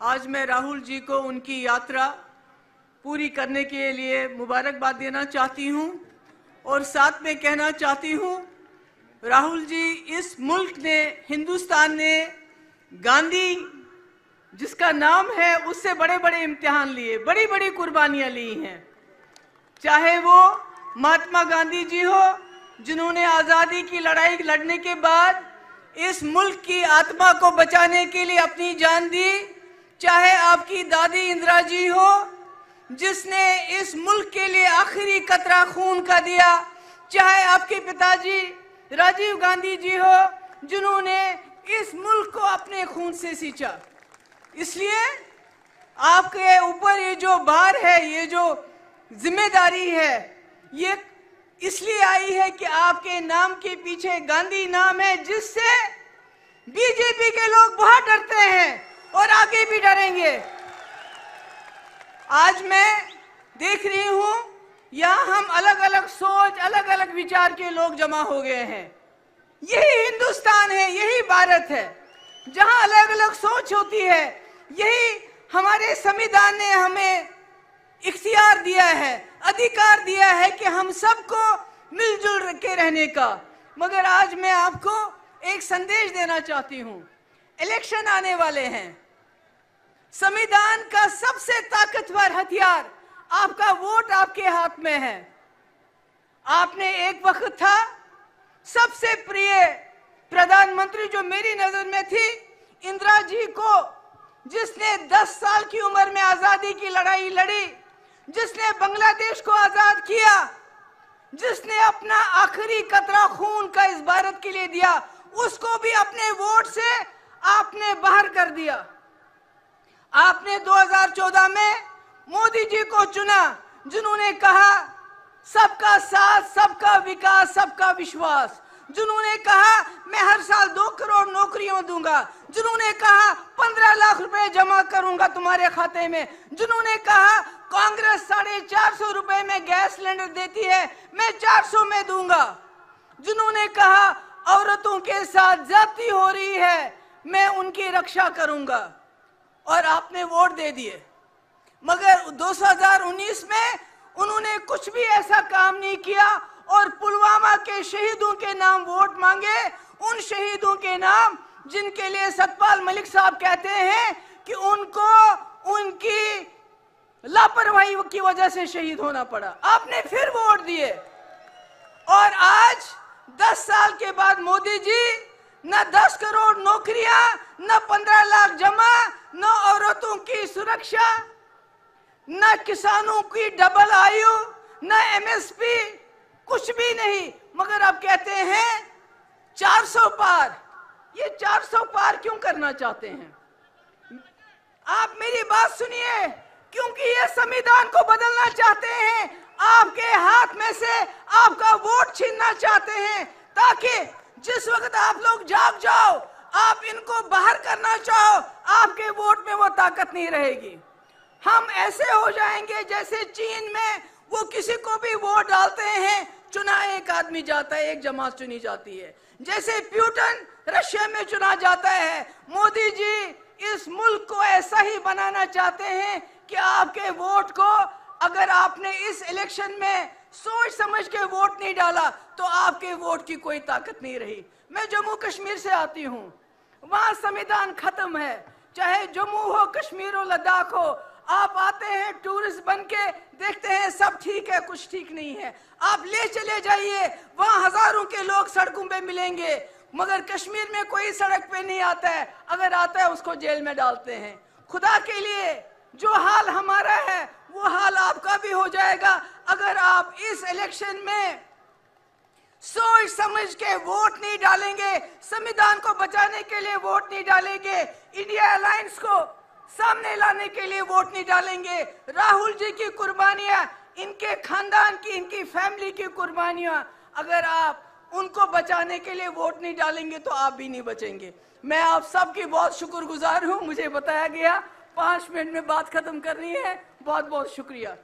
आज मैं राहुल जी को उनकी यात्रा पूरी करने के लिए मुबारकबाद देना चाहती हूँ और साथ में कहना चाहती हूँ, राहुल जी इस मुल्क ने, हिंदुस्तान ने गांधी, जिसका नाम है, उससे बड़े बड़े इम्तिहान लिए बड़ी बड़ी कुर्बानियाँ ली हैं। चाहे वो महात्मा गांधी जी हो, जिन्होंने आज़ादी की लड़ाई लड़ने के बाद इस मुल्क की आत्मा को बचाने के लिए अपनी जान दी चाहे आपकी दादी इंदिरा जी हो, जिसने इस मुल्क के लिए आखिरी कतरा खून का दिया, चाहे आपके पिताजी राजीव गांधी जी हो, जिन्होंने इस मुल्क को अपने खून से सींचा। इसलिए आपके ऊपर ये जो भार है, ये जो ज़िम्मेदारी है, ये इसलिए आई है कि आपके नाम के पीछे गांधी नाम है, जिससे बीजेपी के लोग बहुत डरते हैं। और आगे भी डरेंगे। आज मैं देख रही हूँ, यहाँ हम अलग अलग सोच अलग अलग विचार के लोग जमा हो गए हैं। यही हिंदुस्तान है, यही भारत है। जहाँ अलग अलग सोच होती है, यही हमारे संविधान ने हमें इख्तियार दिया है, अधिकार दिया है कि हम सबको मिलजुल के रहने का। मगर आज मैं आपको एक संदेश देना चाहती हूँ। इलेक्शन आने वाले हैं। संविधान का सबसे ताकतवर हथियार आपका वोट आपके हाथ में है। आपने एक वक्त था, सबसे प्रिय प्रधानमंत्री जो मेरी नज़र में थी, इंदिरा जी को, जिसने 10 साल की उम्र में आज़ादी की लड़ाई लड़ी, जिसने बांग्लादेश को आज़ाद किया, जिसने अपना आखिरी कतरा खून का इस भारत के लिए दिया, उसको भी अपने वोट से आपने बाहर कर दिया। आपने 2014 में मोदी जी को चुना, जिन्होंने कहा, सबका साथ, सबका विकास, सबका विश्वास। जिन्होंने कहा, मैं हर साल दो करोड़ नौकरियों दूँगा। जिन्होंने कहा, पंद्रह लाख रुपए जमा करूँगा तुम्हारे खाते में। जिन्होंने कहा, कांग्रेस साढ़े चार सौ रुपए में गैस सिलेंडर देती है, मैं चार सौ में दूँगा। जिन्होंने कहा, औरतों के साथ जाती हो रही है। मैं उनकी रक्षा करूँगा। और आपने वोट दे दिए। मगर 2019 में उन्होंने कुछ भी ऐसा काम नहीं किया और पुलवामा के शहीदों के नाम वोट मांगे। उन शहीदों के नाम जिनके लिए सतपाल मलिक साहब कहते हैं कि उनको उनकी लापरवाही की वजह से शहीद होना पड़ा। आपने फिर वोट दिए। और आज 10 साल के बाद मोदी जी न 10 करोड़ नौकरियाँ, न 15 लाख जमा, न औरतों की सुरक्षा, न किसानों की डबल आयु, न एमएसपी कुछ भी नहीं। मगर आप कहते हैं 400 पार। ये 400 पार क्यों करना चाहते हैं? आप मेरी बात सुनिए, क्योंकि ये संविधान को बदलना चाहते हैं। आपके हाथ में से आपका वोट छीनना चाहते हैं, ताकि जिस वक्त आप लोग जाग जाओ, आप इनको बाहर करना चाहो, आपके वोट में वो ताकत नहीं रहेगी। हम ऐसे हो जाएँगे जैसे चीन में वो किसी को भी वोट डालते हैं चुना एक आदमी जाता है, एक जमात चुनी जाती है। जैसे प्यूटन रशिया में चुना जाता है। मोदी जी इस मुल्क को ऐसा ही बनाना चाहते हैं कि आपके वोट को अगर आपने इस इलेक्शन में सोच समझ के वोट नहीं डाला तो आपके वोट की कोई ताकत नहीं रही। मैं जम्मू कश्मीर से आती हूँ। वहाँ संविधान खत्म है। चाहे जम्मू हो, कश्मीर हो, लद्दाख हो, आप आते हैं टूरिस्ट बन के, देखते हैं सब ठीक है, कुछ ठीक नहीं है। आप ले चले जाइए, वहाँ हज़ारों के लोग सड़कों पे मिलेंगे। मगर कश्मीर में कोई सड़क पे नहीं आता है। अगर आता है, उसको जेल में डालते हैं। खुदा के लिए, जो हाल हमारा है, वो हाल आपका भी हो जाएगा। अगर आप इस इलेक्शन में सोच समझ के वोट नहीं डालेंगे, संविधान को बचाने के लिए वोट नहीं डालेंगे इंडिया अलायंस को सामने लाने के लिए वोट नहीं डालेंगे, राहुल जी की कुर्बानियाँ, इनके खानदान की, इनकी फैमिली की कुर्बानियाँ, अगर आप उनको बचाने के लिए वोट नहीं डालेंगे तो आप भी नहीं बचेंगे। मैं आप सबकी बहुत शुक्रगुजार हूँ, मुझे बताया गया, पाँच मिनट में बात खत्म करनी है बहुत बहुत शुक्रिया।